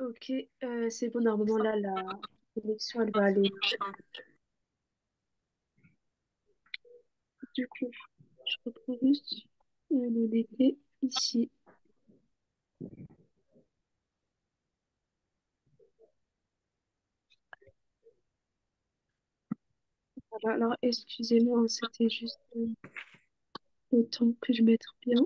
Ok, euh, c'est bon, normalement là, la connexion, elle va aller. Du coup, je reprends juste le DP ici. Voilà, alors excusez-moi, hein, c'était juste le temps que je mette bien.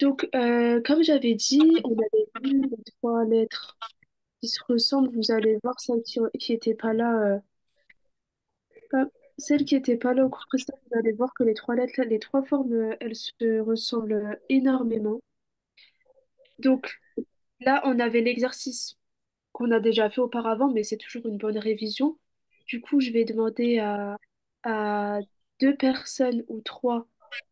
Donc, euh, comme j'avais dit, on avait vu les trois lettres qui se ressemblent. Vous allez voir celles qui, étaient pas là. euh, celles qui étaient pas là au cours vous allez voir que les trois lettres, les trois formes, euh, elles se ressemblent énormément. Donc, là, on avait l'exercice qu'on a déjà fait auparavant, mais c'est toujours une bonne révision. Du coup, je vais demander à, deux personnes ou trois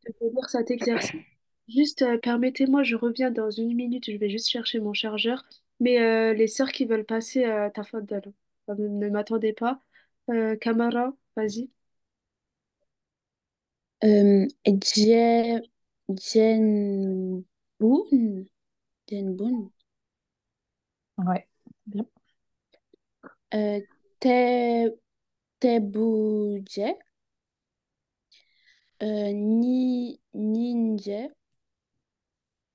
de venir cet exercice. Juste, euh, permettez-moi, je reviens dans une minute, je vais juste chercher mon chargeur. Mais euh, les sœurs qui veulent passer, euh, ta faute d'elle. ne, ne m'attendez pas. Euh, Camara, vas-y. Euh, Je- Jen Boone. Jen Boone. Ouais, bien. Euh, Te, Tebuje. Euh, Ni,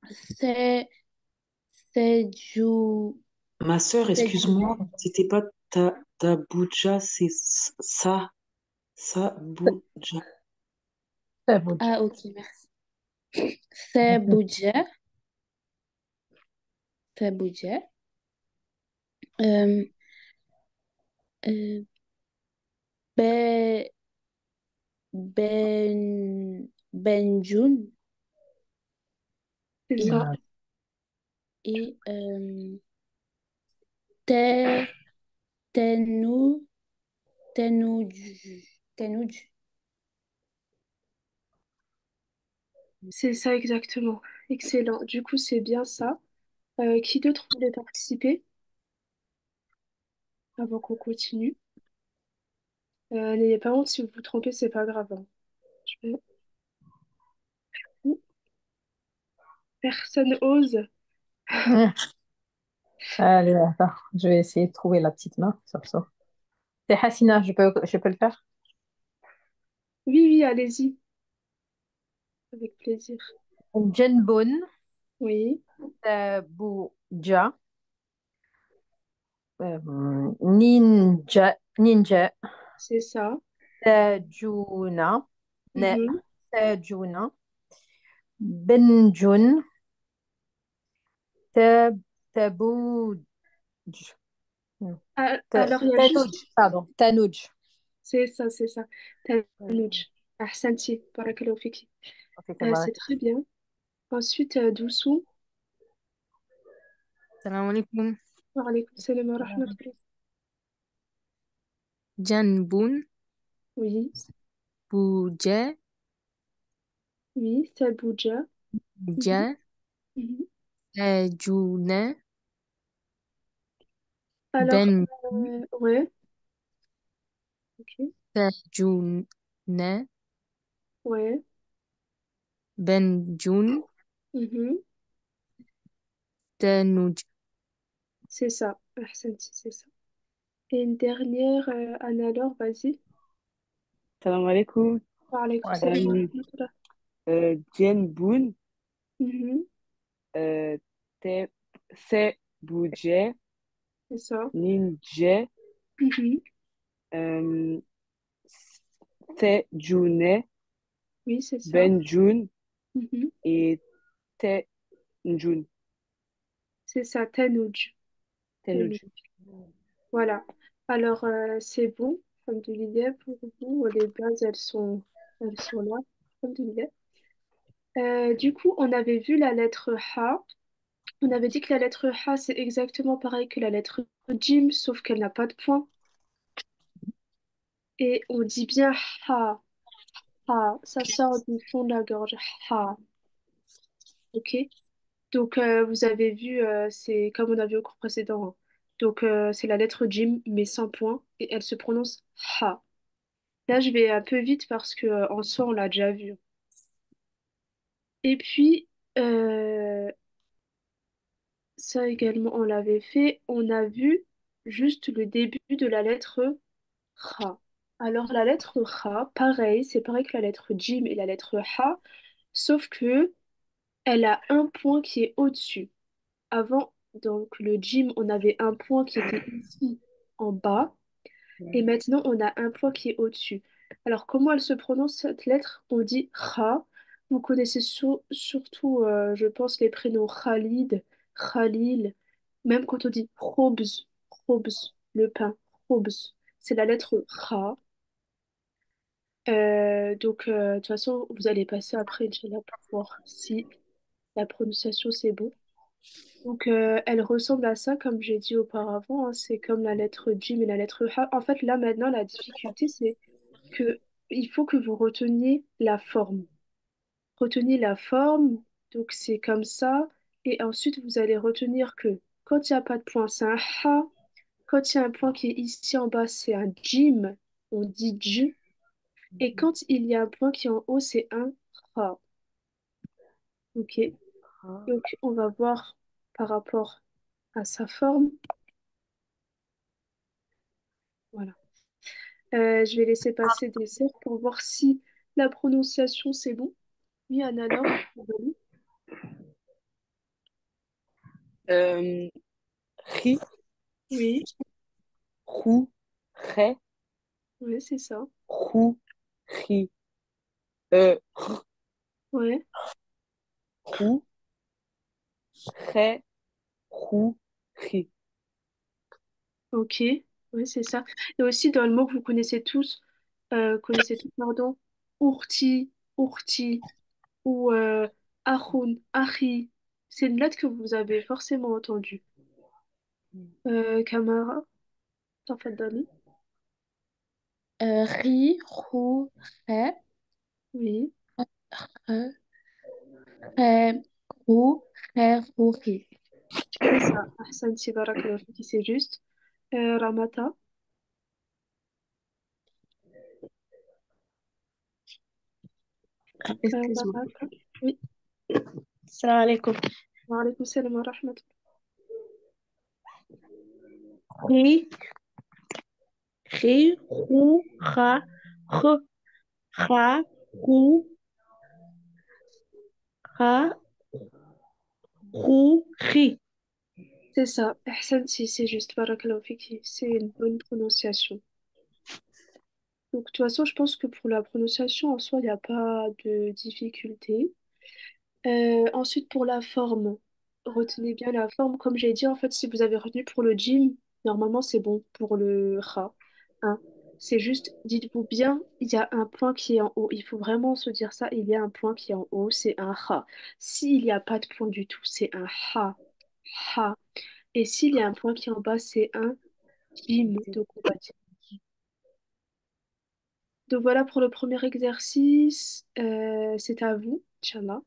Ninja. Se, Seju, Ma sœur, excuse-moi, c'était pas ta, ta bouja, c'est ça, ça, bouja. Ah, ok, merci. Sebuje. Sebuje. Euh, euh, Be, Ben, Benjun. C'est Et, ça. Ouais. et euh, Tenuju. Tenuju. C'est ça exactement. Excellent. Du coup, c'est bien ça. Euh, qui d'autre voulait participer? Avant qu'on continue? Euh, n'ayez pas honte si vous vous trompez, c'est pas grave. hein. Je vais- Ouh, Personne ose. Allez, attends, je vais essayer de trouver la petite main sur ça. C'est Hassina, je peux, je peux le faire? Oui, oui, allez-y. Avec plaisir. Jenbun, Oui, Bouja, euh, Ninja, Ninja, c'est ça. Sejuna, Ne, Mhm. Sejuna, Benjun, Te, Tebouj, Ah, alors, il y a Tanuj, juste... pardon, Tanuj. C'est ça, c'est ça. Tanuj. Ahsanti. Barakallahu fiki. C'est très bien. Ensuite, euh, Doussou. Salam alaikum. Wa alaykoum salam wa rahmatullah. Janbun, Oui, Buje, oui. Sejuna, Alors, Ben, euh, ouais, ok, Sejuna, ouais. Benjun, mhm. Tenuj. C'est ça. Ahsanti, c'est ça. Et une dernière, euh, Anna alors, vas-y. Salam alaikum. Ouais. salam wa Euh, euh, Jen Boone, Mhm, euh, C'est ça. Ninja, euh, Se June, Oui, c'est ça. Benjun Mhm. et Te Njun. C'est ça. Voilà. Alors, euh, c'est bon. Alhamdoulilah pour vous. Les bases, elles sont, elles sont là. Alhamdoulilah. Euh, du coup, on avait vu la lettre H. On avait dit que la lettre H, c'est exactement pareil que la lettre Jim, sauf qu'elle n'a pas de point. Et on dit bien H. H. Ça sort du fond de la gorge. H. OK? Donc, euh, vous avez vu, euh, c'est comme on a vu au cours précédent. hein. Donc, euh, c'est la lettre Jim, mais sans point, et elle se prononce H. Là, je vais un peu vite parce que euh, en soi, on l'a déjà vu. Et puis, euh, Ça également, on l'avait fait. On a vu juste le début de la lettre Ra. Alors, la lettre Ra, pareil, c'est pareil que la lettre Jim et la lettre Ha, sauf que elle a un point qui est au-dessus. Avant, donc le Jim, on avait un point qui était ici en bas, et maintenant on a un point qui est au-dessus. Alors, comment elle se prononce cette lettre? On dit Ra. Vous connaissez sur- surtout, euh, je pense, les prénoms Khalid, Khalil, même quand on dit Khobz, Khobz, le pain, Khobz, c'est la lettre Ra. Euh, donc, euh, de toute façon, vous allez passer après, Inch'Allah, pour voir si la prononciation c'est bon. Donc, euh, elle ressemble à ça, comme j'ai dit auparavant. hein, c'est comme la lettre J et la lettre H. En fait, là, maintenant, la difficulté, c'est que il faut que vous reteniez la forme. Retenez la forme, donc c'est comme ça. Et ensuite, vous allez retenir que quand il n'y a pas de point, c'est un H. Quand il y a un point qui est ici en bas, c'est un Jim. On dit J. Et quand il y a un point qui est en haut, c'est un Ra. Ok. Donc, on va voir par rapport à sa forme. Voilà. Euh, je vais laisser passer des cerfs pour voir si la prononciation c'est bon. Oui, vas-y. Euh, ri, Oui, rou, ré, oui, c'est ça. rou, ri. Euh, Ouais, rou, ré, rou, ri. ok. Oui, c'est ça. Et aussi dans le mot que vous connaissez tous, euh, connaissez tous, pardon, ourti, ourti, ou euh, achoun, achi. C'est une lettre que vous avez forcément entendue. Euh, Camara, t'en fais donner. Euh, ri, rou, ré, Oui, ré, ré, rou, ré, rou, ri. c'est ça. Fiki, c'est juste. Euh, Ramata, Excuse-moi. Oui, Salam alaikum. wa alaykoum salam wa rahmatullah. Ri, ri, rou, ra, re, ra, rou, ra, rou, ri. C'est ça, c'est juste, c'est une bonne prononciation. Donc, de toute façon, je pense que pour la prononciation en soi, il n'y a pas de difficulté. Euh, ensuite, pour la forme, retenez bien la forme. Comme j'ai dit, en fait, si vous avez retenu pour le jim, normalement, c'est bon pour le ra. Hein. C'est juste, dites-vous bien, il y a un point qui est en haut. Il faut vraiment se dire ça, il y a un point qui est en haut, c'est un ha. S'il n'y a pas de point du tout, c'est un ha. Ha. Et s'il y a un point qui est en bas, c'est un jim. Donc voilà pour le premier exercice. Euh, c'est à vous, Inch'Allah.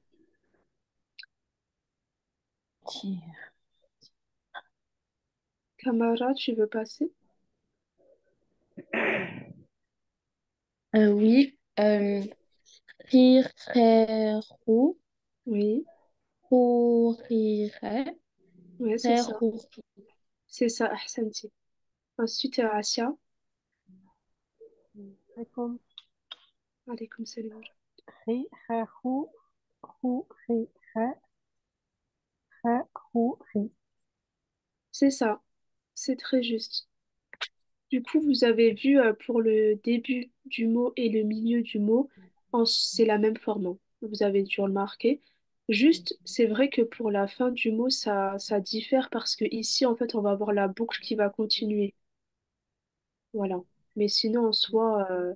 Camara, tu veux passer? Euh, oui. Euh, ri, ré, rou, Oui, oui, c'est ça. C'est ça, Ahsanti. Ensuite, Asia. C'est ça. C'est très juste. Du coup, vous avez vu euh, pour le début du mot et le milieu du mot, en- c'est la même forme. hein. Vous avez dû le remarquer. Juste, c'est vrai que pour la fin du mot, ça, ça diffère parce que ici, en fait, on va avoir la boucle qui va continuer. Voilà. Mais sinon, en soi, euh,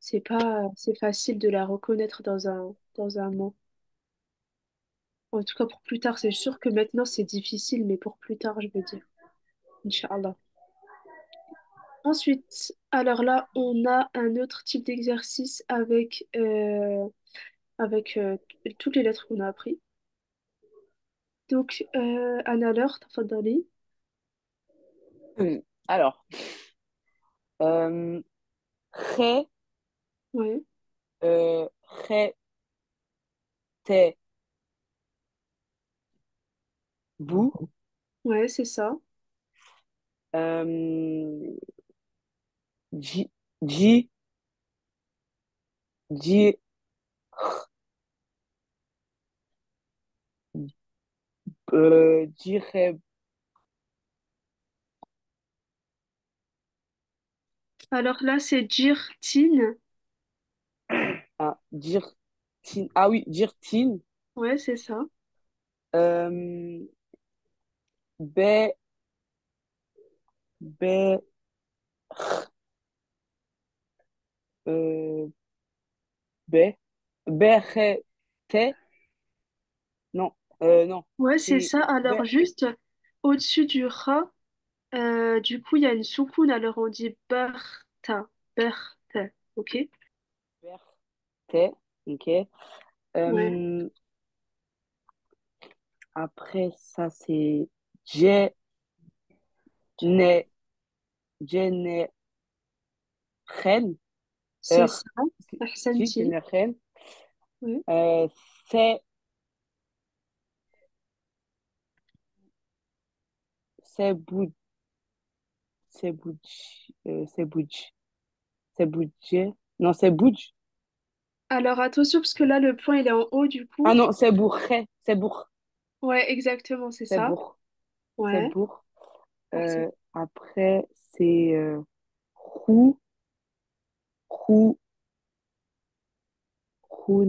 c'est pas, c'est facile de la reconnaître dans un, dans un mot. En tout cas, pour plus tard, c'est sûr que maintenant, c'est difficile, mais pour plus tard, je veux dire. Inch'Allah. Ensuite, alors là, on a un autre type d'exercice avec, euh, avec euh, toutes les lettres qu'on a appris. Donc, euh, Anna tafadali. Hum, Alors, euh, ré, euh, ré, té, bou, Ouais, c'est ça. euh, euh, Alors là, c'est Jirtin. ah, jirtin, ah oui, jirtin, Ouais, c'est ça. euh, be, be, euh, be, berete, non, euh, non, Ouais, c'est ça. Alors, juste au-dessus du ra, euh, du coup, il y a une soukoun. Alors, on dit berta. Berta. Ok? ok. Ouais. Euh, après ça, c'est je, ne, je, ne, ren, C'est ça. Ahsanti. ren, Ouais. euh, c'est, c'est c'est bout, euh, c'est bout, c'est budget, non, c'est bouge. Alors, attention, parce que là, le point, il est en haut, du Ah coup. non, c'est bourré, c'est bourg, Ouais, exactement, c'est c'est ça. bourg, c'est Ouais. bourg. Ahsan- Euh, après, c'est euh, roux, roux, roux,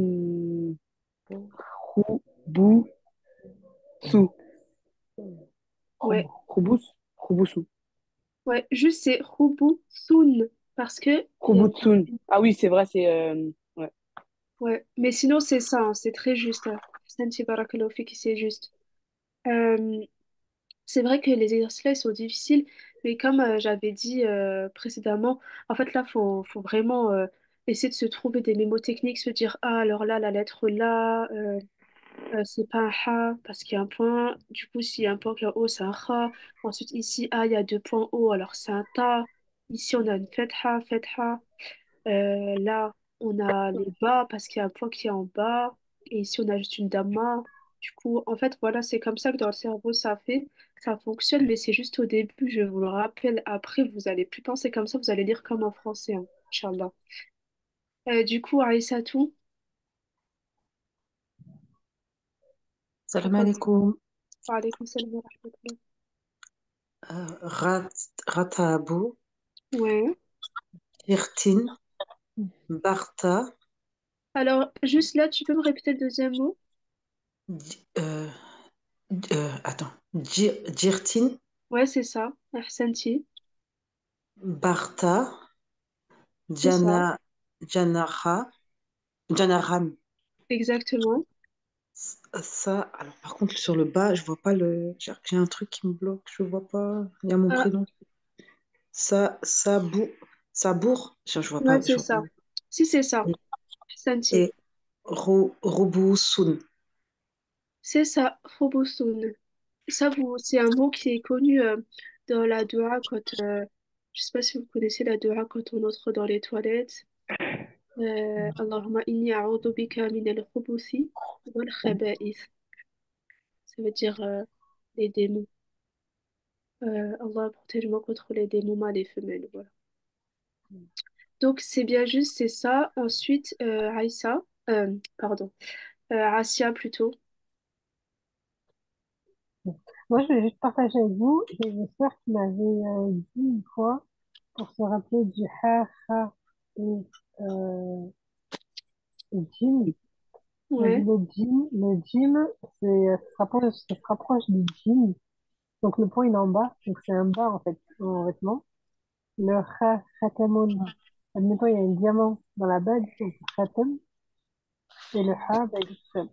roux, bou, sou, Ouais. roubous, rouboussou, Ouais. Juste, c'est Sun. Parce que. rouboutsou. Ah oui, c'est vrai, c'est euh, ouais. Ouais. Mais sinon, c'est ça. hein, C'est très juste. Barakallahu fiki, c'est juste. Euh, C'est vrai que les exercices-là, ils sont difficiles, mais comme euh, j'avais dit euh, précédemment, en fait, là, faut, faut vraiment euh, essayer de se trouver des mémotechniques, se dire, ah, alors là, la lettre là, euh, euh, c'est pas un ha, parce qu'il y a un point. Du coup, s'il y a un point qui est en haut, c'est un ha. Ensuite, ici, ah, il y a deux points hauts, alors c'est un ta. Ici, on a une fetha, fetha. Euh, là, on a les bas parce qu'il y a un point qui est en bas. Et ici, on a juste une dama. Du coup, en fait, voilà, c'est comme ça que dans le cerveau, ça fait, ça fonctionne, mais c'est juste au début, je vous le rappelle. Après, vous allez plus penser comme ça, vous allez lire comme en français, hein, Inch'Allah. Euh, du coup, Aïssatou, Salam alaikum. wa alaykoum salam wa rahmatullah. Euh, rat, ratabu, Ouais. irtin, barta, Alors, juste là, tu peux me répéter le deuxième mot? di- euh, euh, attends, Jirtin, Ouais, c'est ça. Ahsanti. Barta, C'est ça. Jana, Janara, Janaran. Exactement. Ça, alors par contre, sur le bas, je vois pas le. J'ai j'ai un truc qui me bloque, je vois pas. Il y a mon Ah, prénom. Ça, Sabou, Sabour, je, je vois ouais, pas, je c'est vois pas. ça. Si, c'est ça. Ahsanti. Et Ro. C'est ça. Robosun. Ça, vous, c'est un mot qui est connu euh, dans la dua quand, euh, je sais pas si vous connaissez la dua quand on entre dans les toilettes. Allahumma inni a'udhu bika min al-khubuthi wal khaba'ith. Ça veut dire euh, les démons. Euh, Allah protège-moi contre les démons mâles et femelles. Voilà. Donc c'est bien juste, c'est ça. Ensuite, euh, Aïssa, euh, pardon, euh, Asia plutôt. Moi, je vais juste partager avec vous. J'ai une sœur qui m'avait dit une fois, pour se rappeler du ha, euh, Ouais. le jim, le jim, c'est, ça se rapproche, ça se rapproche du jim. Donc le point il est en bas, donc c'est un bas en fait, en vêtement. Le ha, khatamun, admettons il y a un diamant dans la bague, donc khatam, et le ha, bah, seul,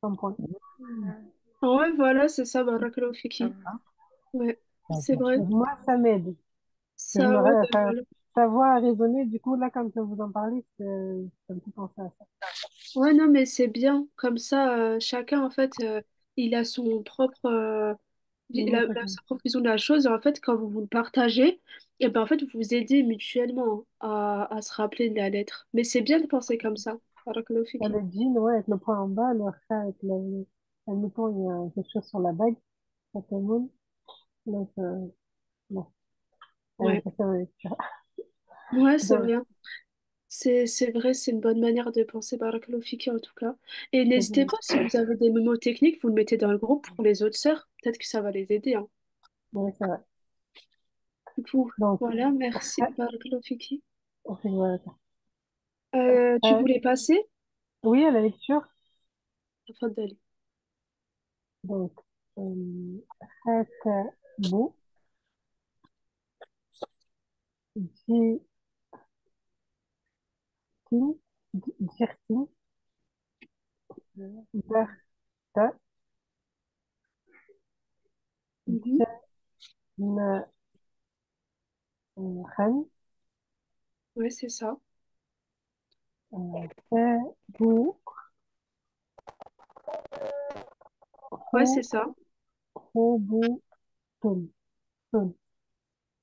sans point. Ouais, voilà, c'est ça, barakallahu fiki. Ouais, c'est vrai. Donc moi, ça m'aide. Je Ça, me ouais, ra- enfin, voilà. Sa voix a résonné, du coup, là, quand vous en parlez, c'est- ça me fait penser à ça. Ouais, non, mais c'est bien. Comme ça, euh, chacun, en fait, euh, il a son propre, euh, la, la- sa propre vision de la chose. Et en fait, quand vous vous le partagez, et ben, en fait, vous vous aidez mutuellement à, à se rappeler de la lettre. Mais c'est bien de penser comme ça. Barakallahu Il y a fiki. le jean, ouais, avec le point en bas, le ha avec le... admettons, il y a quelque chose sur la bague, Khatamun, donc, euh, euh, Ouais, ça, ça ouais, c'est bien. C'est, c'est vrai, c'est une bonne manière de penser, Barakallahu fiki en tout cas. Et n'hésitez pas, si vous avez des mémos techniques, vous le mettez dans le groupe pour les autres sœurs. Peut-être que ça va les aider, hein. ouais, c'est vrai. Du coup, Donc, voilà, merci, Barakallahu fiki. on fait voilà. Euh, tu Euh, voulais passer? oui, à la lecture, Afin d'aller. donc, euh, Di- Dirtin, Berta, Mhm. Ouais, c'est ça. Ouais, Hu, c'est ça.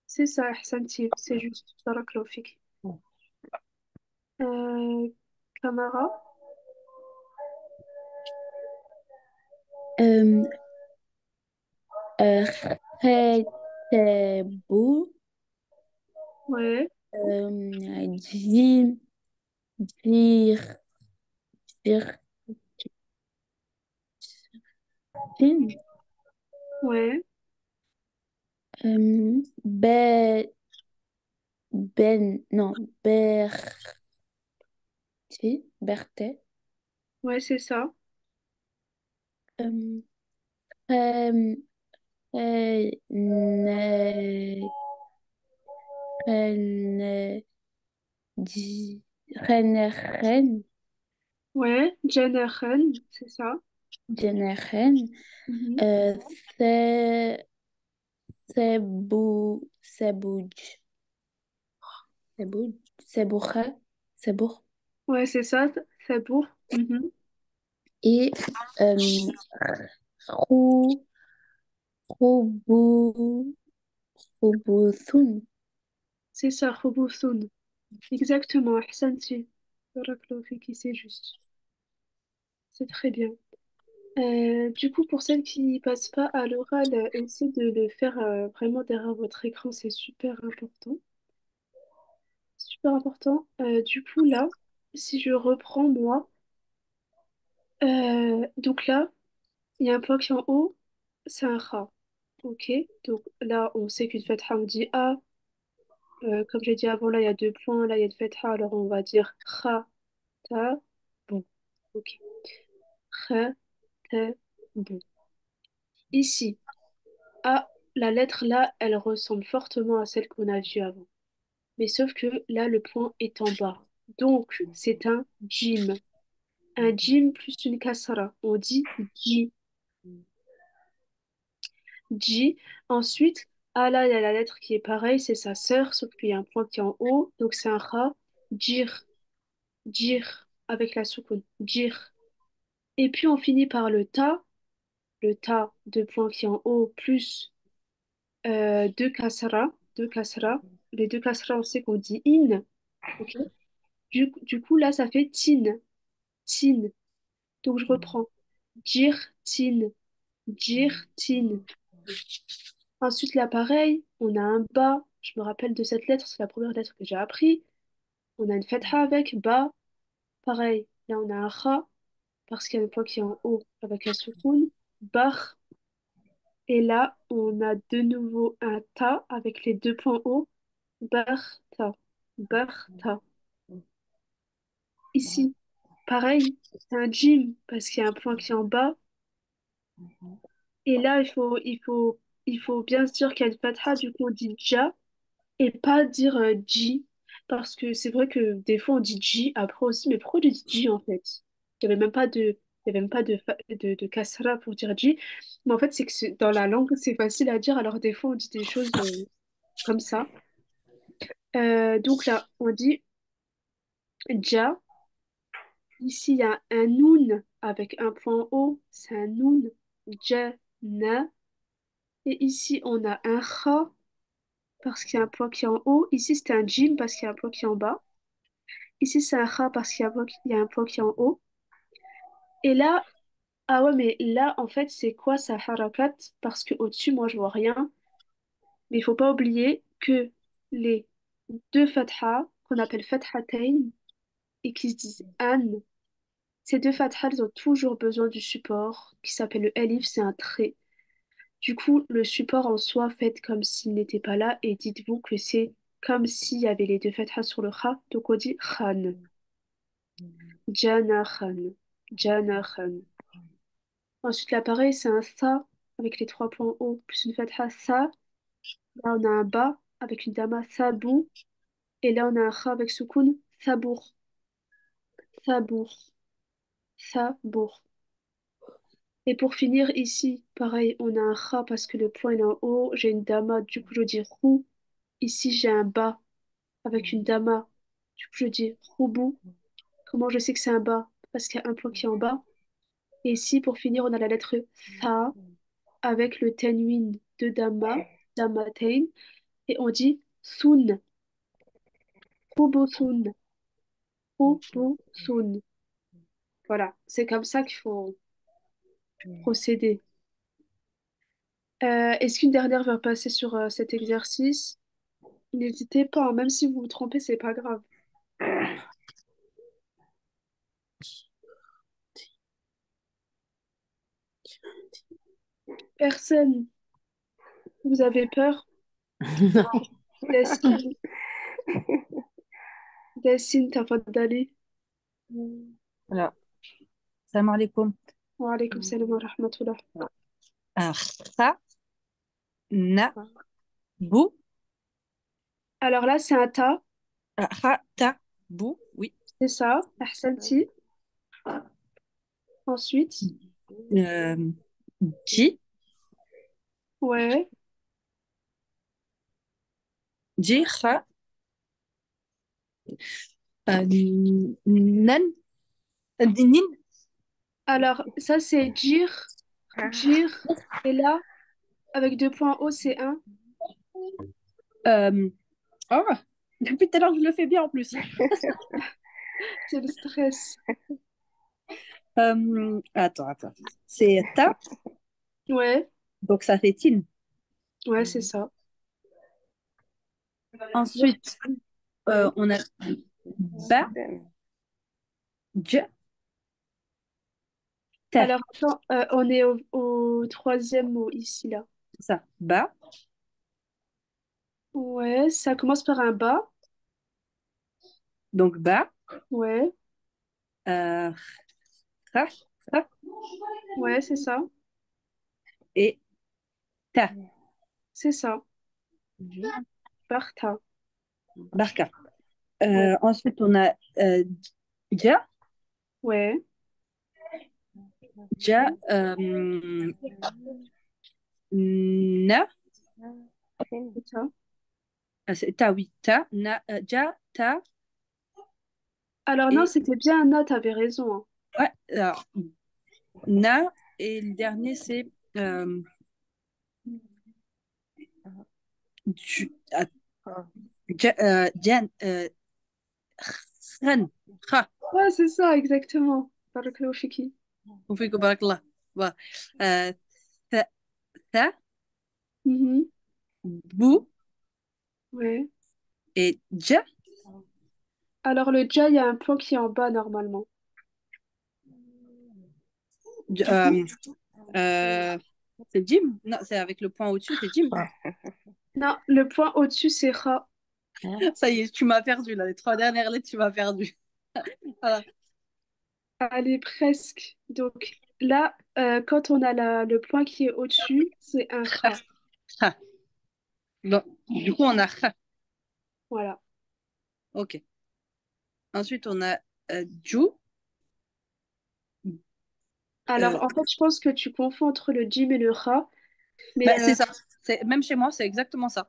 C'est ça, Ahsanti, c'est juste. Barakallahu. Euh, Camara? Euh, euh, Ouais, euh, Jim, Jirtin, ouais, euh, Be, Ben, non, Berti, Berthe, ouais, c'est ça. euh, Rem- Rene- Rene- Di- Reneren, Ouais, Jeneren, c'est ça. Jeneren, Mhm. euh, Se- Sebu, Sebuj, Sebuj, Sebucha, Sebuch, Ouais, c'est ça, c'est beau. Mhm. et euh, Rubu, Rubuthun. C'est ça, Robothun. Exactement, Ahsanti. Barakallahu fiki, c'est juste. C'est très bien. Euh, du coup, pour celles qui passent pas à l'oral, euh, essayez de le faire euh, vraiment derrière votre écran, c'est super important. Super important. Euh, du coup, là, si je reprends moi, euh, donc là, il y a un point qui est en haut, c'est un Ra. Ok? Donc là, on sait qu'une fatha, on dit A. Euh, comme j'ai dit avant, là, il y a deux points, là, il y a une fatha, alors on va dire Kha, Ta, Bon. Ok. Kha, Ta, Bon. Ici, A, la lettre là, elle ressemble fortement à celle qu'on a vue avant. Mais sauf que là, le point est en bas. Donc, c'est un jim. Un jim plus une kasra. On dit ji. Ji. Ensuite, A là, il y a la lettre qui est pareille, c'est sa sœur, sauf qu'il y a un point qui est en haut. Donc, c'est un ra. Jir. Jir. Avec la soukoun. Jir. Et puis, on finit par le ta. Le ta, deux points qui est en haut, plus euh, deux kasra. Deux kasra. Les deux kasra, on sait qu'on dit in. Du, du coup, là, ça fait tin. Tin. Donc, je reprends. Jir, tin. Jir, tin. Ensuite, là, pareil, on a un ba. Je me rappelle de cette lettre, c'est la première lettre que j'ai appris. On a une fatha avec ba. Pareil, là, on a un kha, parce qu'il y a un point qui est en haut avec un soukoun. Bar. Et là, on a de nouveau un ta avec les deux points hauts. Bar, ta. Bar, ta. Ici, pareil, c'est un jim, parce qu'il y a un point qui est en bas. Et là, il faut, il faut, il faut bien se dire qu'il y a une fatha, du coup, on dit ja. et pas dire euh. Parce que c'est vrai que des fois on dit J après aussi, mais pourquoi je dis J en fait? Il n'y avait même pas de, il y avait même pas de, de, de kasra pour dire J. Mais en fait, c'est que dans la langue, c'est facile à dire, alors des fois on dit des choses euh, comme ça. Euh, donc là, on dit Ja. Ici, il y a un noun avec un point haut, c'est un noun. Ja, na. Et ici, on a un kha parce qu'il y a un point qui est en haut. Ici, c'est un jim parce qu'il y a un point qui est en bas. Ici, c'est un kha parce qu'il y a un point qui est en haut. Et là, Ah ouais, mais là, en fait, c'est quoi sa harakat? Parce que au-dessus, moi, je vois rien. Mais il faut pas oublier que les deux fathas, qu'on appelle fathatayn, et qui se disent an, ces deux fathas, elles ont toujours besoin du support, qui s'appelle le alif, c'est un trait. Du coup, le support en soi, faites comme s'il n'était pas là, et dites-vous que c'est comme s'il y avait les deux fathas sur le kha, donc on dit khan. Jana khan. Jana khan. Ensuite, là, pareil, c'est un sa avec les trois points hauts, plus une fatha sa. Là, on a un ba avec une dama sabou. Et là, on a un kha avec soukoun sabour. Sabour. Sabour. Et pour finir, ici, pareil, on a un kha parce que le point est en haut. J'ai une dama, du coup, je dis rou. Ici, j'ai un ba avec une dama. Du coup, je dis roubou. Comment je sais que c'est un ba? Parce qu'il y a un point qui est en bas. Et ici, pour finir, on a la lettre tha avec le tanwin de dama, damatain. Et on dit sun. Rubusun. Rubusun. Voilà, c'est comme ça qu'il faut procéder. Euh, est-ce qu'une dernière va passer sur euh, cet exercice? N'hésitez pas, hein, même si vous vous trompez, c'est pas grave. Personne, vous avez peur? Dessine, Dessine, t'as pas d'aller? Alors, wa rahmatullah. Un kha, na, bou, Alors là, c'est un ta, bou, oui. c'est ça, ahsanti. Ensuite, Euh, ji, ouais, ji, kha, euh, nan, nin, alors ça c'est jir, jir, et là, avec deux points hauts, c'est un. euh, oh, depuis tout à l'heure, je le fais bien en plus. C'est le stress. Euh, attends, attends. C'est ta, Ouais, donc ça fait tin. ouais, c'est ça. Ensuite, euh, on a ba, j, ta. Alors, attends, euh, on est au, au troisième mot ici, là. Ça, ba, Ouais, ça commence par un bas. donc ba, Ouais, euh, kha, ouais, c'est ça. et ta, C'est ça. Bartha. barka. Euh, ensuite, on a euh, ja, Ouais, ja, euh, na, ça. ah, ta, oui, ta, na, euh, ja, ta, Alors, non, c'était bien Anna, t'avais raison. hein. ouais, alors, na, et le dernier, c'est euh, ju- ah, ja, euh, jan, euh, khan, kha, Ouais, c'est ça, exactement. Barakallahu fiki. وفيكم بارك الله voilà. Euh, tha, tha, Mhm. bou, Ouais. et ja, Alors, le ja, il y a un point qui est en bas, normalement. j- Du coup, euh, euh, c'est Jim? Non, c'est avec le point au-dessus, c'est Jim. non, le point au-dessus, c'est ra. Ça y est, tu m'as perdu là. Les trois dernières lettres, tu m'as perdu. Voilà. Allez, presque. Donc, là, euh, quand on a la, le point qui est au-dessus, c'est un. Bon, du coup, on a kha. Voilà. Ok. Ensuite, on a euh, ju. Alors, Euh, en fait, je pense que tu confonds entre le jim et le ra. Mais, bah, euh, c'est ça. C'est, même chez moi, c'est exactement ça.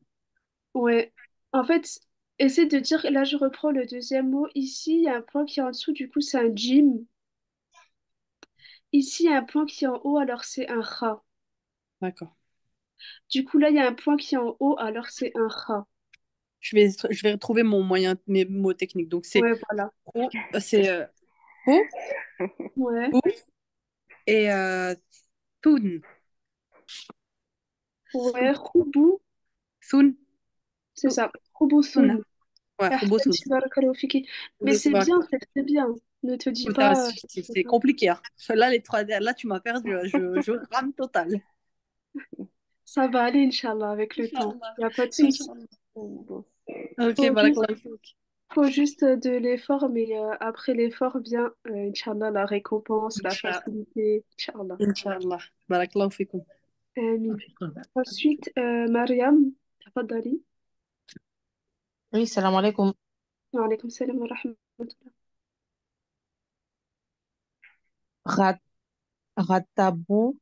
ouais. En fait, essaie de dire, là, je reprends le deuxième mot. Ici, il y a un point qui est en dessous, du coup, c'est un jim. Ici, il y a un point qui est en haut, alors c'est un ra. D'accord. Du coup, là, il y a un point qui est en haut, alors c'est un ra. Je vais, je vais retrouver mon moyen, mes mots techniques. Donc, c'est Ouais, voilà. ro- c'est euh, ro, Ouais, ou, Et euh, Thun. Ouais, Khoubou, Thun. c'est ça. Khouboussoun. Thun. Ouais, barakallahu fiki. Mais c'est bien, c'est très bien. Ne te dis pas. Euh, c'est compliqué. Hein. Là, les trois, là, tu m'as perdu. Hein. Je, je rame total. Ça va aller, Inch'Allah, avec le temps. Il n'y a pas de souci. Ok, voilà. Faut juste euh, de l'effort, mais euh, après l'effort vient, euh, Inch'Allah, la récompense, la facilité. Inch'Allah. Inch'Allah. Barakallahu fikum. Ensuite, euh, Mariam, tafadali. Oui, salam alaikum. Wa salam wa. Rat, ratabou,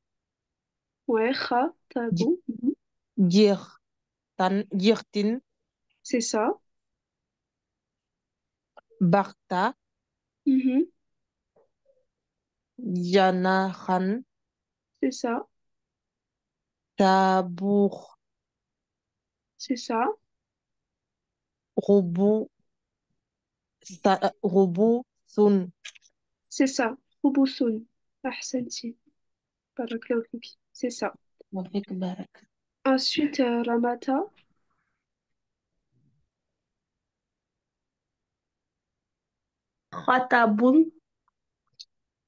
Ouais, Kha, tabou. Mhm. dir, tan, dirtin, C'est ça. barta, Mhm. janahan, C'est ça. tabour, C'est ça. robou, sa, robou, sun, C'est ça. C'est ça. Ensuite, euh, Ramata. Khataboun.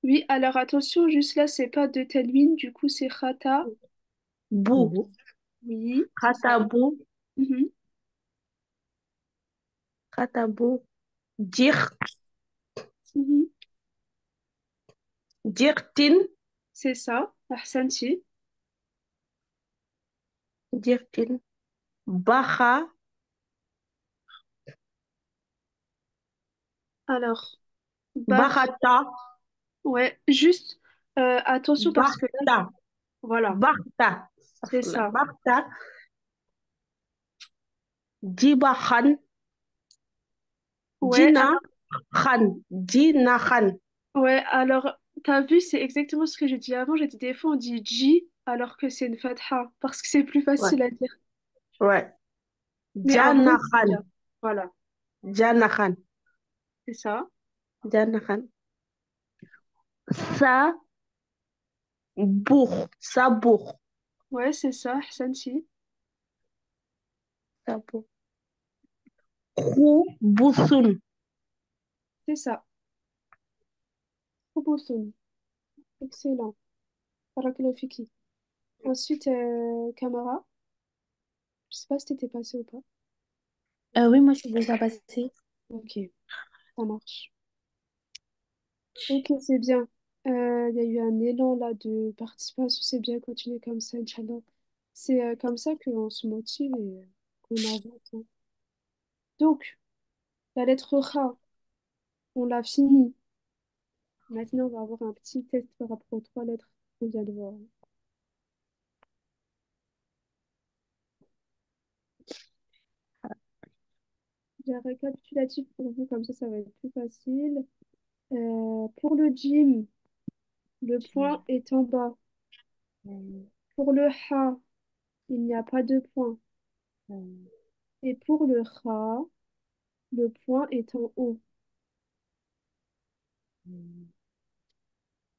Oui, alors attention, juste là, c'est pas de tanwin, du coup, c'est Khata. Bou. Oui, c'est ça. Mhm. Khatabou. Dir. Mhm. Dirtin. C'est ça. Ahsanti. Dirtin. Baha. Alors, Bah, Bahata. ouais, juste euh, attention parce que là, voilà, Barta. c'est ça. Barta. Dibahan. Ouais, Dina alors, Khan. Dina Khan. ouais, alors, t'as vu, c'est exactement ce que j'ai dit avant. J'ai dit des fois, on dit J alors que c'est une fatha parce que c'est plus facile à dire. Ouais. Mais en vrai, c'est. Voilà, Jana Khan. c'est ça. Jana Khan. Sa. Bourg. Sabour. Ouais, c'est ça. Ahsanti. Sabour. Krou. Boussoun. C'est ça. Khouboussoun. Excellent. Barakallahu fiki. Ensuite, euh, Camara. Je sais pas si t'étais passé ou pas. Euh, oui, moi je suis déjà passée. Ok, ça marche. Ok, c'est bien. Euh, Il y a eu un élan là de participation. C'est bien continuer comme ça, Inch'Allah. C'est euh, comme ça qu'on se motive et euh, qu'on avance. hein. Donc, la lettre Kha, on l'a fini. Maintenant, on va avoir un petit test par rapport aux trois lettres qu'on vient de voir. J'ai un récapitulatif pour vous, comme ça, ça va être plus facile. Euh, pour le Jim, le point est en bas. Pour le Ha, il n'y a pas de point. Et pour le Kha, le point est en haut.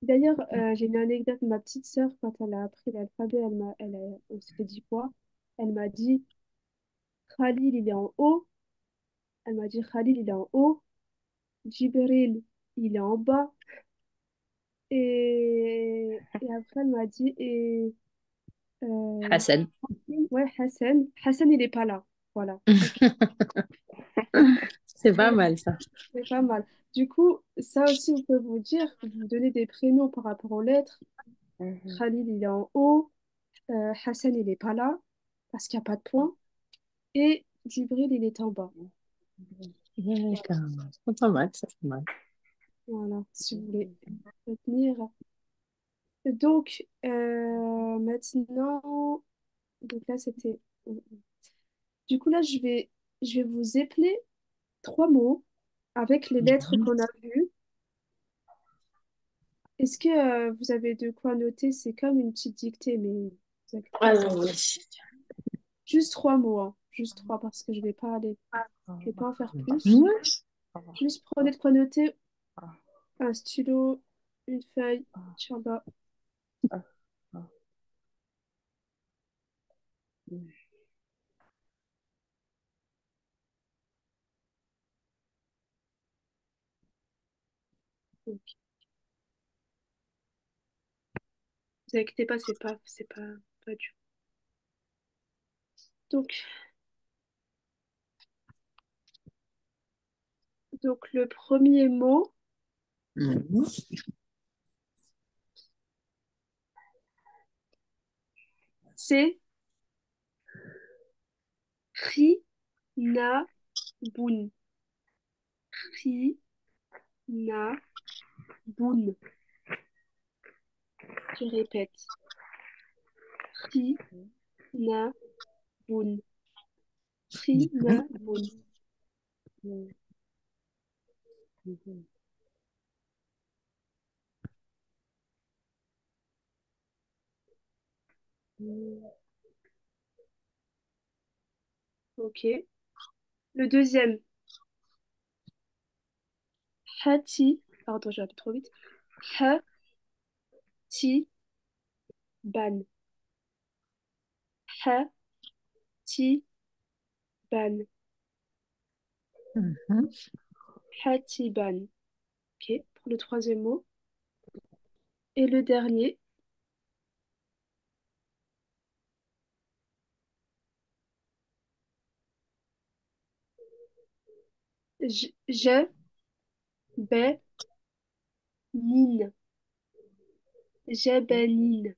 D'ailleurs, euh, j'ai une anecdote. Ma petite sœur, quand elle a appris l'alphabet, elle m'a, elle a- on s'était dit quoi? Elle m'a dit Khalil, il est en haut. Elle m'a dit Khalil, il est en haut. Jibril, il est en bas. Et, et après, elle m'a dit et euh, Hassan. ouais, Hassan. Hassan, il n'est pas là. Voilà. C'est pas mal ça. c'est pas mal. Du coup, ça aussi, on peut vous dire, vous donner des prénoms par rapport aux lettres. Khalil, il est en haut. Euh, Hassan, il n'est pas là parce qu'il n'y a pas de point. Et Jibril, il est en bas. D'accord. C'est pas mal, ça, c'est pas mal. Voilà, si vous voulez retenir. Donc, euh, maintenant, donc là, c'était. Du coup, là, je vais, je vais vous épeler trois mots avec les lettres qu'on a vues. Est-ce que euh, vous avez de quoi noter? C'est comme une petite dictée, mais oui. Juste trois mots, hein. Juste trois, parce que je vais pas aller, je vais pas en faire plus. Juste prenez de quoi noter. Un stylo, une feuille, Inch'Allah. Ah, Ok. Vous inquiétez pas, c'est pas, c'est pas, pas dur. Donc, donc le premier mot, Mhm. c'est Khinaboun. Khinaboun. Je répète. Khinaboun. Khinaboun. Mm. Mhm. Mm. Ok. Le deuxième, Hati. Pardon, j'ai appelé trop vite. Hati ban. Hati ban. Mhm. Hatiban. Ok, pour le troisième mot. Et le dernier, Je, Be, Nin. Jebenin.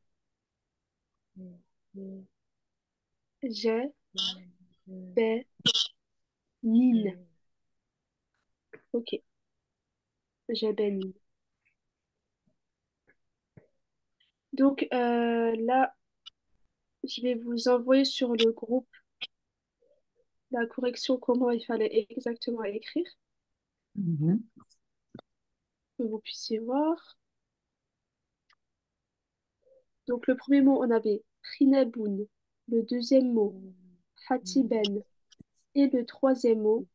Mm. Je. Be, Nin. Mm. Ok, Jebenin. Donc euh, là, je vais vous envoyer sur le groupe la correction, comment il fallait exactement écrire, Mhm. Que vous puissiez voir. Donc le premier mot, on avait Khinaboun. Le deuxième mot, Hatiben. Et le troisième mot,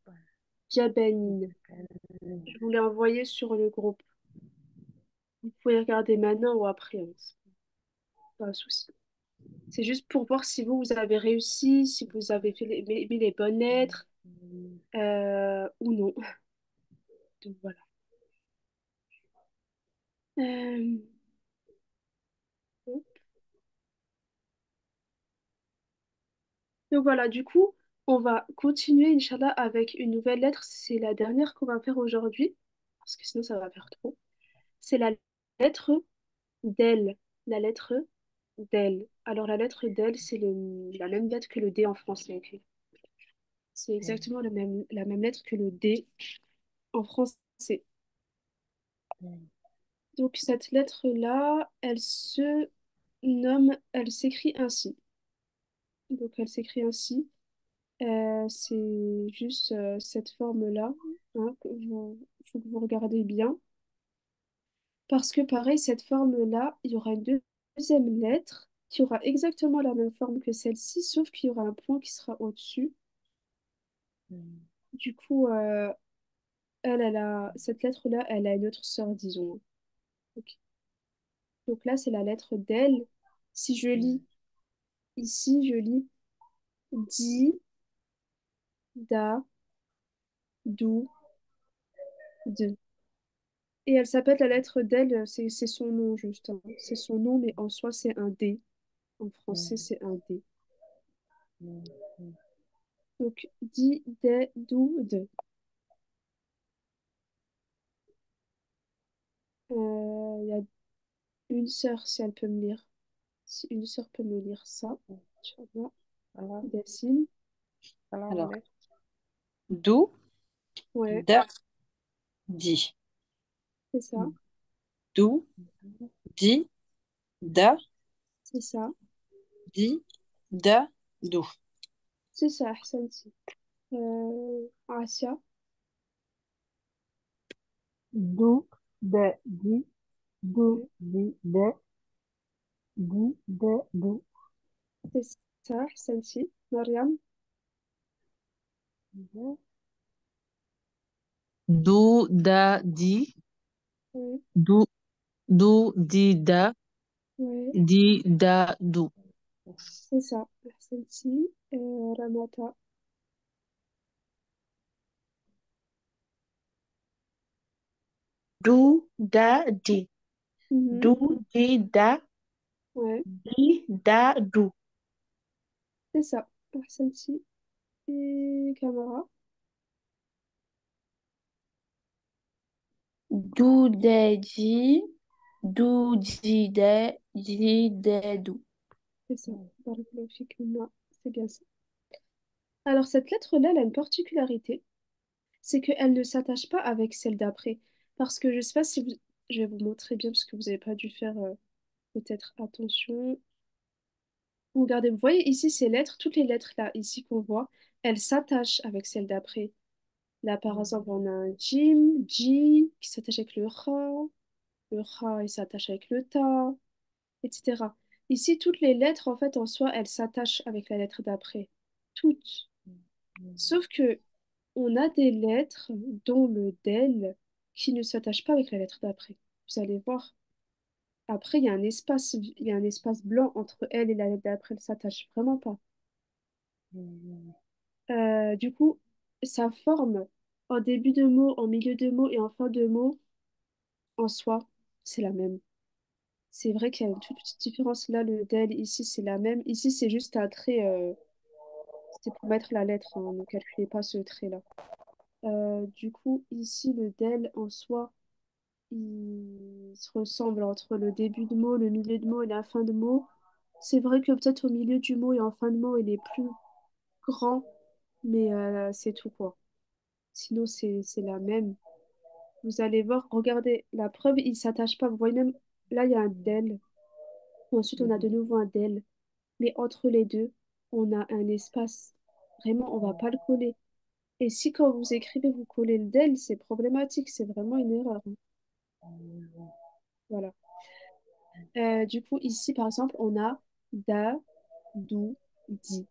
Jabanin. Je vous l'ai envoyé sur le groupe. Vous pouvez regarder maintenant ou après, hein, pas un souci. C'est juste pour voir si vous, vous avez réussi, si vous avez fait les, mis les bonnes lettres euh, ou non. Donc voilà. Euh, Donc voilà, du coup, on va continuer, Inch'Allah, avec une nouvelle lettre. C'est la dernière qu'on va faire aujourd'hui, parce que sinon ça va faire trop. C'est la lettre d'El. La lettre d'El. Alors la lettre d'El, c'est la même lettre que le D en français. C'est exactement la même lettre que le D en français. Donc cette lettre-là, elle se nomme, elle s'écrit ainsi. Donc elle s'écrit ainsi. Euh, c'est juste euh, cette forme-là. Hein, que vous, faut que vous regardez bien. Parce que pareil, cette forme-là, il y aura une deux- deuxième lettre qui aura exactement la même forme que celle-ci, sauf qu'il y aura un point qui sera au-dessus. Du coup, euh, elle, elle a, cette lettre-là, elle a une autre sœur, disons. Donc là, c'est la lettre d'elle. Si je lis ici, je lis di, da, dou, de. Et elle s'appelle la lettre d'elle, c'est c'est son nom juste. hein. C'est son nom, mais en soi, c'est un D. En français, c'est un D. Donc, di, de, dou, de. Il y a une sœur, si elle peut me lire. Si une sœur peut me lire ça. Inch'Allah. Alors, Yassine. alors, Alors. on est- Do, Ouais, da, di. c'est ça. Do, di, da, C'est ça. di, da, do. C'est ça, Ahsanti. Euh, Asia. Du, de, di, du, di, de, di, de, du. C'est ça, Ahsanti. Mariam? Du, da, di. Ouais, Du, du, di, da. Ouais, Di, da, du. c'est ça. Celle-ci, euh, Ramata. Du, da, di. Mhm. Du, di, da, Ouais, di, da, du. c'est ça. Celle-ci. Et Camara. Du, de, di. Du, di, de, di, de, du. C'est ça. Barakallahu fik, Mouna. C'est bien ça. Alors, cette lettre-là, elle a une particularité. C'est qu'elle ne s'attache pas avec celle d'après. Parce que je ne sais pas si vous... Je vais vous montrer bien parce que vous n'avez pas dû faire euh, peut-être attention. Regardez, vous voyez ici ces lettres, toutes les lettres là, ici qu'on voit, elles s'attachent avec celles d'après. Là, par exemple, on a un Jim, J, qui s'attache avec le Ra, le Ra, il s'attache avec le Ta, etc. Ici, toutes les lettres, en fait, en soi, elles s'attachent avec la lettre d'après. Toutes. Sauf que on a des lettres, dont le del, qui ne s'attachent pas avec la lettre d'après. Vous allez voir. Après, il y a un espace, il y a un espace blanc entre elle et la lettre d'après, elle s'attache vraiment pas. Euh, du coup, sa forme en début de mot, en milieu de mot et en fin de mot, en soi, c'est la même. C'est vrai qu'il y a une toute petite différence. Là, le del, ici, c'est la même. Ici, c'est juste un trait. euh, C'était pour mettre la lettre. hein, ne calculez pas ce trait-là. Euh, du coup, ici, le del, en soi, il se ressemble entre le début de mot, le milieu de mot et la fin de mot. C'est vrai que peut-être au milieu du mot et en fin de mot, il est plus grand, mais euh, c'est tout quoi. Sinon, c'est la même. Vous allez voir, regardez, la preuve, il s'attache pas. Vous voyez même, là, il y a un del. Ensuite, on a de nouveau un del. Mais entre les deux, on a un espace. Vraiment, on va pas le coller. Et si quand vous écrivez, vous collez le del, c'est problématique. C'est vraiment une erreur. hein. Voilà. Euh, du coup, ici, par exemple, on a da, du, di.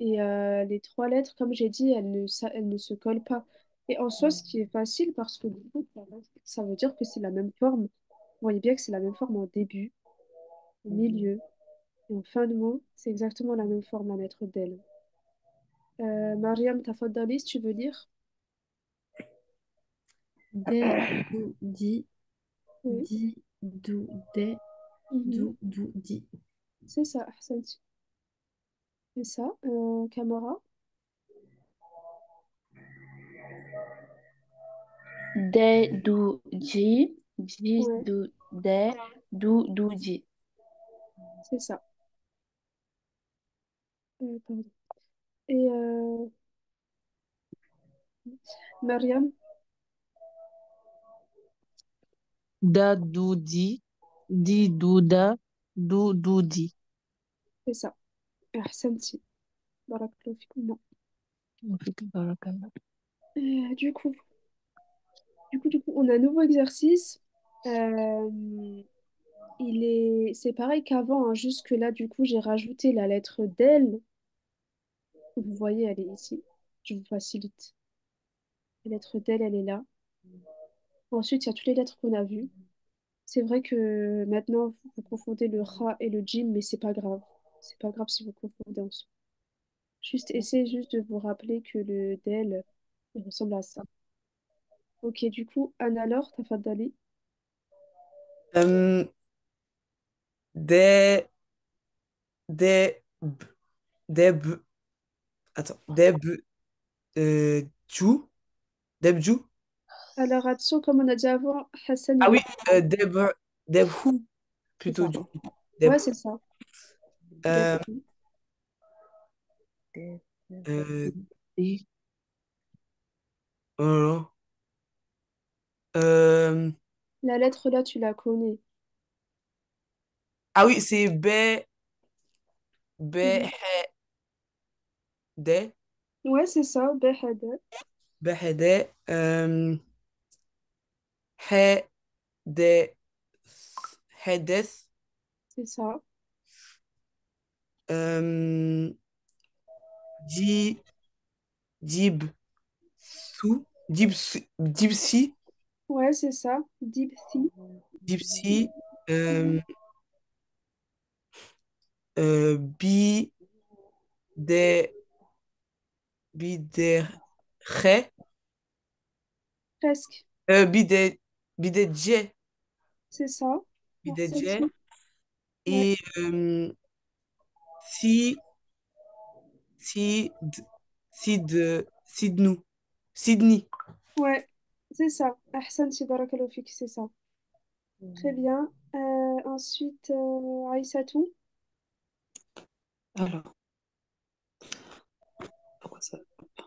Et euh, les trois lettres, comme j'ai dit, elles ne, ça- elles ne se collent pas. Et en soi, ce qui est facile, parce que du coup, ça veut dire que c'est la même forme. Vous voyez bien que c'est la même forme en début, au milieu et en fin de mot. C'est exactement la même forme, la lettre del. Euh, Mariam Tafaddali, si tu veux lire? Des, du, di, Oui. di, du, des, Mhm. du, du, di. C'est ça, Ahsanti. C'est ça. Euh, Camara. De, du, di. Di, Ouais, du, de, du, du, di. c'est ça. Euh, pardon. Et euh, Mariam? Da, du, di. Di, du, da. Du, du, di. C'est ça. Ahsanti. Barakallahu. Barakallah. Euh, du coup, du coup, du coup, on a un nouveau exercice. Euh, il est, c'est pareil qu'avant, hein, juste que là, du coup, j'ai rajouté la lettre del. Vous voyez, elle est ici. Je vous facilite. La lettre del, elle est là. Ensuite, il y a toutes les lettres qu'on a vues. C'est vrai que maintenant, vous confondez le ra et le jim, mais c'est pas grave. C'est pas grave si vous confondez en soi. Juste, essayez juste de vous rappeler que le del, il ressemble à ça. Ok, du coup, Anna-Laure, tafaddali. Euh, des, des, des, attends, des, b- euh, djou, des djou. Alors, attention, comme on a dit avant, Hassan, Ah oui, euh, des, b- des hou, C'est plutôt coup. Des, Ouais, c'est ça. euh, Deb- euh, oh. Euh, La lettre là, tu la connais. ah oui, c'est B, B. H, D, Ouais, c'est ça, Behada. B, H, D, euh, H, D, Hades, C'est ça. euh, J, Jib, Sou, Jibsi, Jibsi, Ouais, c'est ça. Dipsy. Jibsi, euh, euh, bi, de, bi, de, re, Presque. euh, bi, de, bi, de, dje, C'est ça. bi, de, dje, Ahsanti. Ouais. et euh, si, si, d- si, de, Sidnou, Sydney. Ouais. C'est ça. Ahsanti, barakallahu fik, c'est ça. Très bien. Euh, ensuite, euh, Aïssatou. Alors, pourquoi ça? Dab, euh,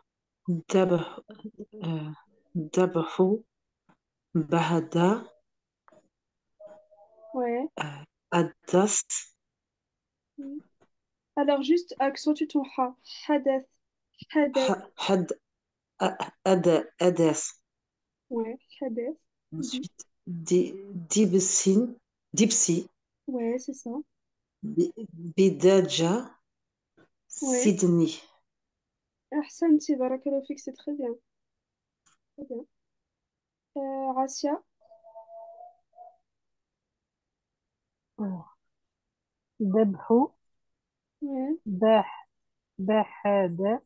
Dabhu, Bahada, Ouais. euh, Adas, Mm. Alors, juste accentue ton ha. Hadath. Hadath. Ha- Had, A- Ad, Adas. Ouais. Hadath. Ensuite, Di- Dibsin, Dipsy, Ouais, c'est ça. Bi- Bidaja, Ouais. Ahsanti, barakallahu fik, c'est très bien. Très bien. Euh. Alors, Ouais, Bah, Bahada,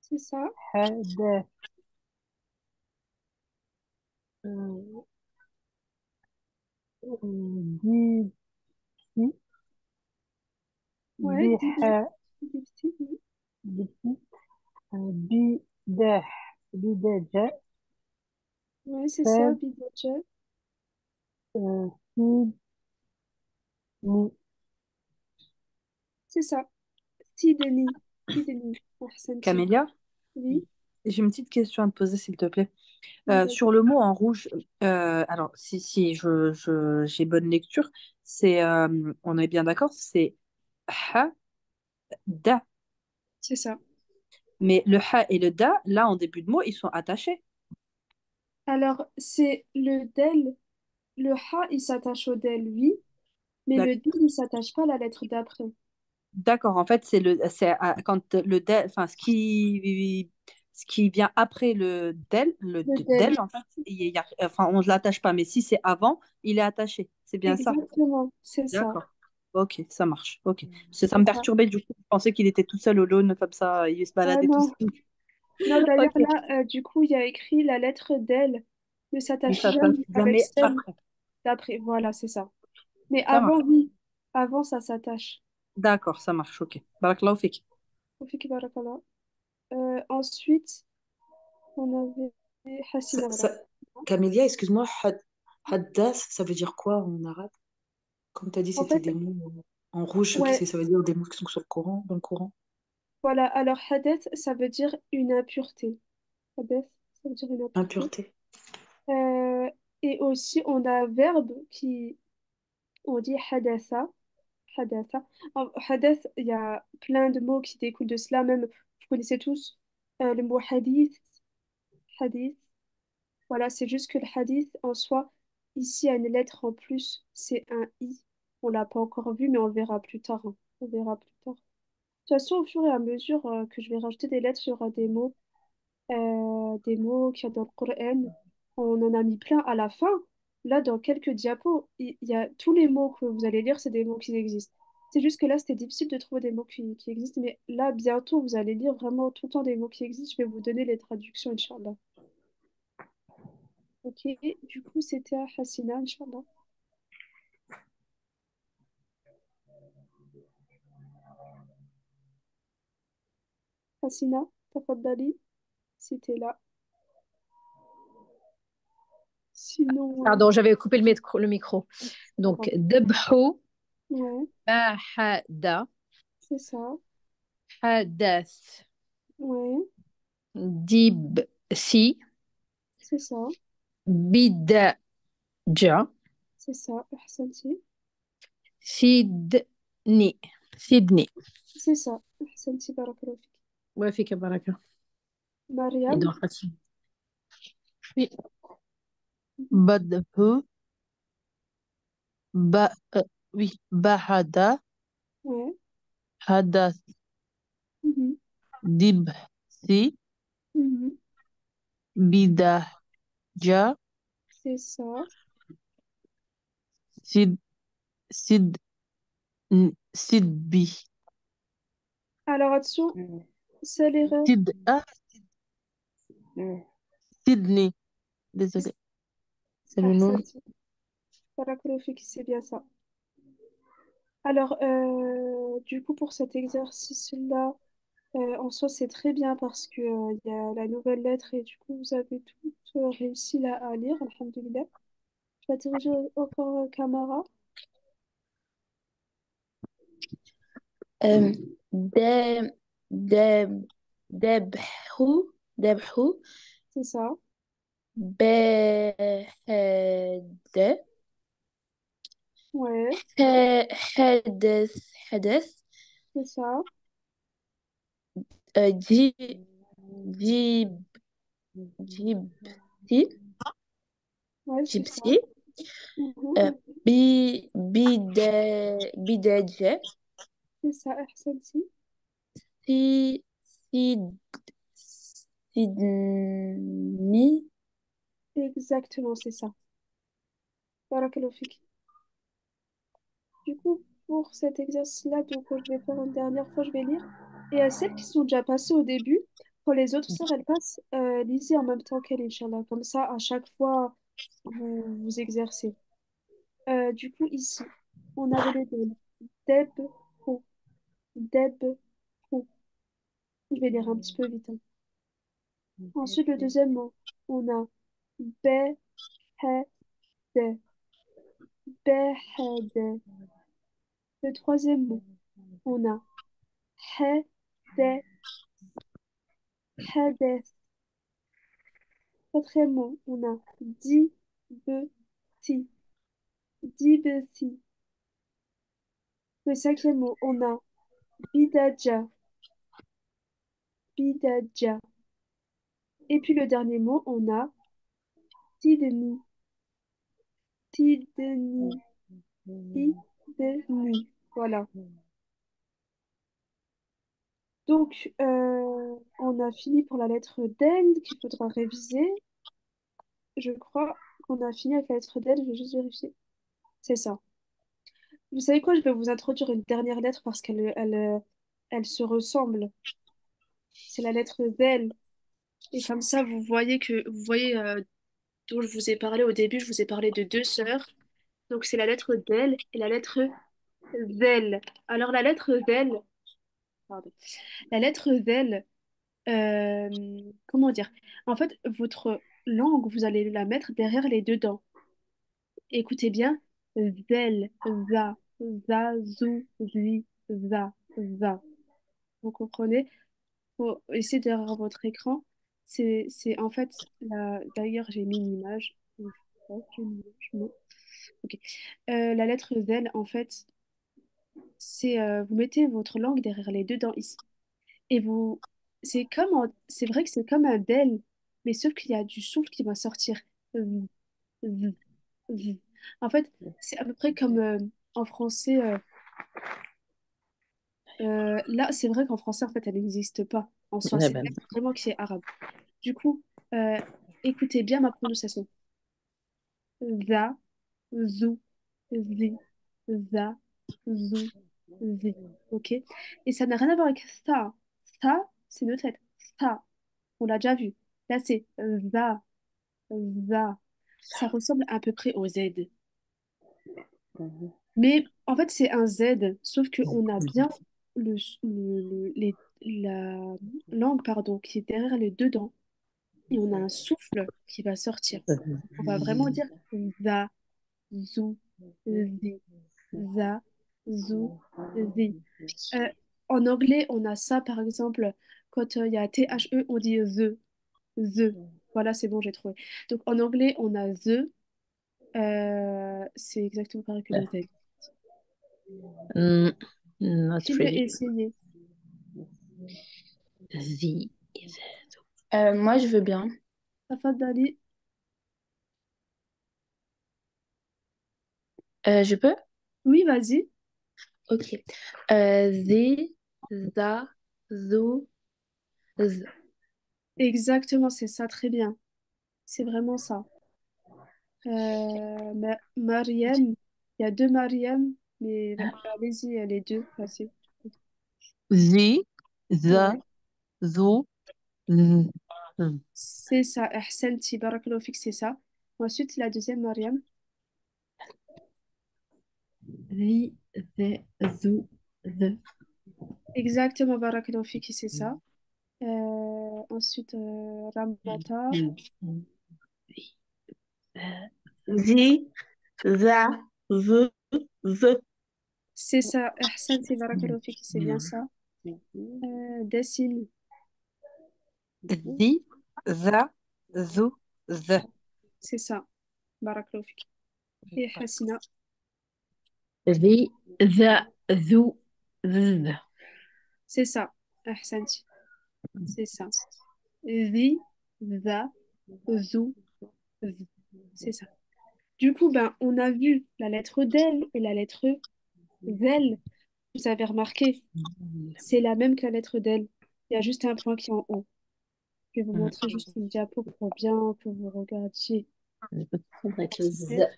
c'est ça. Hada, euh, euh, Ouais, euh, Bidah, Bidaja, Ouais, c'est ça. Bidaja. euh, Sydney. C'est ça. Sydney. Ahsanti. Camélia, Oui, j'ai une petite question à te poser, s'il te plaît. oui, Euh, sur le mot en rouge, euh, alors si, si je, je, j'ai bonne lecture, c'est, euh, on est bien d'accord, c'est ha, da. C'est ça. Mais le ha et le da, là, en début de mot, ils sont attachés. Alors, c'est le del. Le ha, il s'attache au del, oui. Mais le di, il s'attache pas à la lettre d'après. D'accord, en fait, c'est le, c'est quand le del, enfin, ce qui, ce qui vient après le del, le Le del. del, en fait, il y a, enfin, on ne l'attache pas, mais si c'est avant, il est attaché. C'est bien ça. Exactement. C'est ça. D'accord. Ok, ça marche. Ok. Parce que ça me ça. perturbait, du coup, je pensais qu'il était tout seul au laune, comme ça, il se Ah baladait tout non. seul. Non, d'ailleurs, là, euh, du coup, il y a écrit la lettre del ne s'attache jamais avec jamais après. d'après. Voilà, c'est ça. Mais Ça marche. avant, oui. Avant, ça s'attache. D'accord, ça marche. Ok. Barakallahu fik. Rafik Barakallah. Euh, ensuite, on avait Hassina, Ça, voilà. ça- Camélia, excuse-moi, had- Haddas, ça veut dire quoi en arabe? Comme tu as dit, c'était fait, des mots en rouge, ouais, ça veut dire des mots qui sont sur le Coran, dans le Coran. voilà. Alors, Hadeth, ça veut dire une impureté. Hadeth, ça veut dire une impureté. Impureté. Euh, et aussi, on a un verbe qui, on dit hadatha. Hadatha. En hadith, il y a plein de mots qui découlent de cela, même, vous connaissez tous euh, le mot hadith. Hadith. Voilà, c'est juste que le hadith en soi, ici, il y a une lettre en plus, c'est un i. On l'a pas encore vu, mais on le verra plus tard. hein. On verra plus tard. De toute façon, au fur et à mesure euh, que je vais rajouter des lettres, il y aura des mots, euh, des mots qu'il y a dans le Coran. On en a mis plein à la fin. Là, dans quelques diapos, il y a tous les mots que vous allez lire, c'est des mots qui existent. C'est juste que là, c'était difficile de trouver des mots qui, qui existent, mais là, bientôt, vous allez lire vraiment tout le temps des mots qui existent. Je vais vous donner les traductions, Inch'Allah. Ok, du coup, c'était à Hassina, Inch'Allah. Hassina, tafaddali, c'était là. Sinon, euh, Pardon, j'avais coupé le micro. Le micro. Donc, Debhu, ouais, Bahada, c'est ça. Hadath, Ouais, Dibsi, c'est ça. Bidaja, C'est ça. Ahsanti. Sydney. Sydney. C'est ça. Ahsanti, barakallahu fik. Ouais, fika baraka. Et Mariam, dans Fatima. Oui. Badhu, ba, euh, oui, Bahada, ouais. Hadath, Mhm, Dibsi, mhm. Bidaja, C'est ça. Sid, Sid, Sidbi. Alors attention, Mm, c'est l'erreur. Sid, ah, mm. Sydney. Désolée. C'est le nom. Barakallahu fik, c'est bien ça. Alors, euh, du coup, pour cet exercice-là, euh, en soi, c'est très bien parce que euh, il y a la nouvelle lettre et du coup, vous avez toutes euh, réussi là, à lire, alhamdoulilah. Je vais diriger encore euh, Camara. Debhou, de, debhou, de, c'est ça. Behede. Ouais. Hedes, hedes. C'est ça euh, Djib, Djib, Gypsy, mhm. euh, bi, c'est ça, Ahsansi, si, si, Sidni. Exactement, c'est ça. Barakalofik. Du coup, pour cet exercice-là, donc, je vais faire une dernière fois, je vais lire. Et à celles qui sont déjà passées au début, quand les autres sœurs, elles passent, euh, lisez en même temps qu'elles, Inch'Allah. Comme ça, à chaque fois, vous vous exercez. Euh, du coup, ici, on avait le deb. Ho. Deb, ho. Je vais lire un petit peu vite. hein. Ensuite, le deuxième mot, on a be, he, de. Behede. Le troisième mot, on a he, Quatrième mot, on a di, be, ti. Dibeti. Le cinquième mot, on a bidaja. Bidaja. Et puis le dernier mot, on a tideni. Tideni. Tideni. Voilà. Donc, euh, on a fini pour la lettre del qu'il faudra réviser. Je crois qu'on a fini avec la lettre del, je vais juste vérifier. C'est ça. Vous savez quoi? Je vais vous introduire une dernière lettre parce qu'elle elle, elle se ressemble. C'est la lettre del. Et comme ça, vous voyez que vous voyez euh, dont je vous ai parlé au début, je vous ai parlé de deux sœurs. Donc c'est la lettre del et la lettre zel. Alors la lettre zel, La lettre zel, euh, comment dire? En fait, votre langue, vous allez la mettre derrière les deux dents. Écoutez bien, zel, za, za, zou, zi, za, za. Vous comprenez? Faut essayer derrière votre écran. C'est, en fait, d'ailleurs, j'ai mis une image. Ok. Euh, la lettre zel, en fait, c'est euh, vous mettez votre langue derrière les deux dents ici. Et vous, c'est comme, c'est vrai que c'est comme un del, mais sauf qu'il y a du souffle qui va sortir. En fait, c'est à peu près comme euh, en français. euh, euh, là, c'est vrai qu'en français, en fait, elle n'existe pas en soi. Eh C'est ben, vraiment qui est arabe. Du coup, écoutez bien ma prononciation. Za, zou, zi, za, zou, zi. Ok? Et ça n'a rien à voir avec ça. Ça, c'est notre lettre. Ça, on l'a déjà vu. Là, c'est za, za. Ça ressemble à peu près au Z. Mais en fait, c'est un Z, sauf qu'on a bien le, le- le- les- la langue pardon, qui est derrière les deux dents et on a un souffle qui va sortir. On va vraiment dire za, zou, zi, za, zou, zi. Euh, en anglais, on a ça par exemple, quand euh, il y a THE, on dit the, the. Voilà, c'est bon, j'ai trouvé. Donc en anglais, on a the, euh, c'est exactement pareil que le Z. mm, not Qui really. essayer? The. Euh, moi, je veux bien. Tafadali. Euh, je peux? Oui, vas-y. Ok. Euh, zi, za, zou, z. Exactement, c'est ça, très bien. C'est vraiment ça. Euh, Ma- Mariam, il y a deux Mariam. Mais va- allez-y, euh, les deux, passez. zi, za, Ouais. zu, z. C'est ça, ahsanti, barakallahu fik, c'est ça. Ensuite, la deuxième, Mariam. The, the, the, the. Exactement, Barakalofik, c'est ça. Euh, ensuite, euh, Ramata. The, the, the. C'est ça, Ahsan, c'est Barakalofik, c'est bien ça. Euh, Dessine. The, the, the, the. C'est ça, Barakalofik. Et Hassina. ذي ذا ذو ذ C'est ça, ahsanti. C'est ça. Zi, za, zu, z. C'est ça. Du coup, ben, on a vu la lettre del et la lettre zel. Vous avez remarqué, c'est la même que la lettre del. Il y a juste un point qui est en haut. Je vais vous montrer juste une diapo pour bien que vous regardiez. avec le z Alors,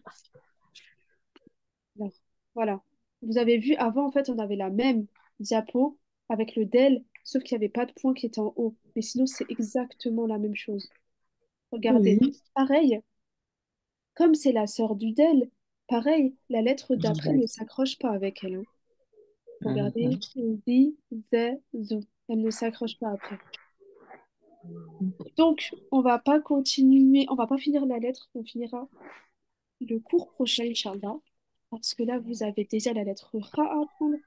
voilà. Vous avez vu, avant, en fait, on avait la même diapo avec le del, sauf qu'il n'y avait pas de point qui était en haut. Mais sinon, c'est exactement la même chose. Regardez. Oui. Pareil, comme c'est la sœur du del, pareil, la lettre d'après ne s'accroche pas avec elle. hein. Regardez, zu. Elle ne s'accroche pas après. Donc, on va pas continuer, on va pas finir la lettre, on finira le cours prochain, Inch'Allah, parce que là, vous avez déjà la lettre Ra à apprendre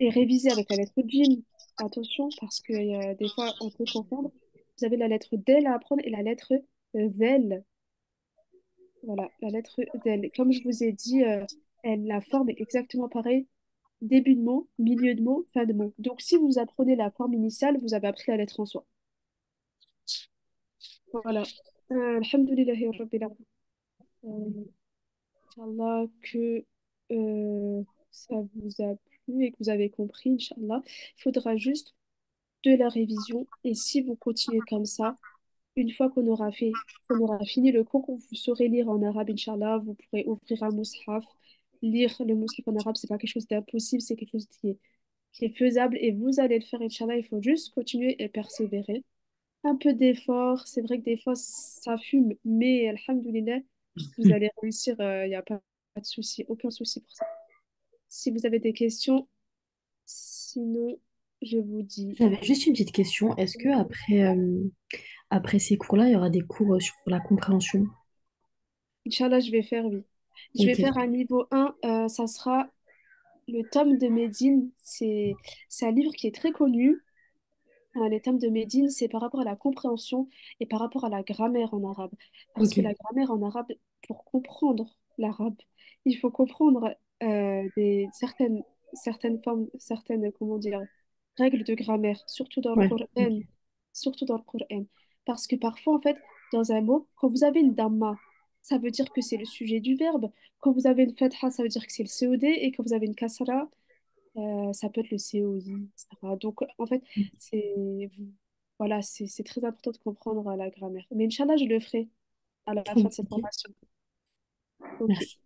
et réviser avec la lettre Jim. Attention, parce que euh, des fois, on peut confondre. Vous avez la lettre Del à apprendre et la lettre Zel. Voilà, la lettre Zel. Comme je vous ai dit, euh, la forme est exactement pareille. Début de mot, milieu de mot, fin de mot. Donc, si vous apprenez la forme initiale, vous avez appris la lettre en soi. Voilà. Euh, Inch'Allah que euh, ça vous a plu et que vous avez compris, Inch'Allah. Il faudra juste de la révision. Et si vous continuez comme ça, une fois qu'on aura fait, aura fini le cours, vous saurez lire en arabe, Inch'Allah. Vous pourrez ouvrir un mushaf. Lire le mushaf en arabe, c'est pas quelque chose d'impossible, c'est quelque chose qui est, qui est faisable et vous allez le faire, Inch'Allah. Il faut juste continuer et persévérer. Un peu d'effort, c'est vrai que des fois ça fume, mais Alhamdulillah, vous allez réussir, il n'y a pas, pas de souci, aucun souci pour ça. Si vous avez des questions, sinon, je vous dis. J'avais juste une petite question. Est-ce que après, euh, après ces cours-là, il y aura des cours euh, sur la compréhension? Inch'Allah, je vais faire, oui. Je vais faire un niveau 1, euh, ça sera le tome de Médine. C'est un livre qui est très connu. Euh, les tomes de Médine, c'est par rapport à la compréhension et par rapport à la grammaire en arabe. Parce que la grammaire en arabe, pour comprendre l'arabe, il faut comprendre euh, des, certaines, certaines formes, certaines, comment dire, règles de grammaire, surtout dans le. Coran. Surtout dans le Coran. Parce que parfois, en fait, dans un mot, quand vous avez une damma, ça veut dire que c'est le sujet du verbe. Quand vous avez une fatha, ça veut dire que c'est le COD. Et quand vous avez une kasra, euh, ça peut être le COI, etc. Donc, en fait, c'est voilà, c'est c'est très important de comprendre euh, la grammaire. Mais Inch'Allah, je le ferai à la fin de cette formation. Ok, Merci.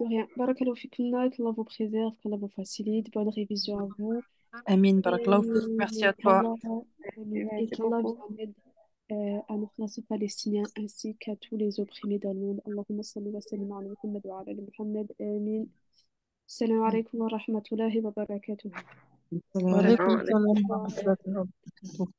de rien. Barakallahu fikunna, qu'Allah vous préserve, qu'Allah vous facilite. Bonne révision à vous. Amin, Et, barakallahu fik. Merci à toi. et qu'Allah vous aide euh, à nos frères palestiniens ainsi qu'à tous les opprimés dans le monde. Allahumma salli wa sallim ala Muhammad wa ala Muhammad. Amin. Salam alaikum wa rahmatullahi wa barakatuh. Salam Wa alaikum. alaykum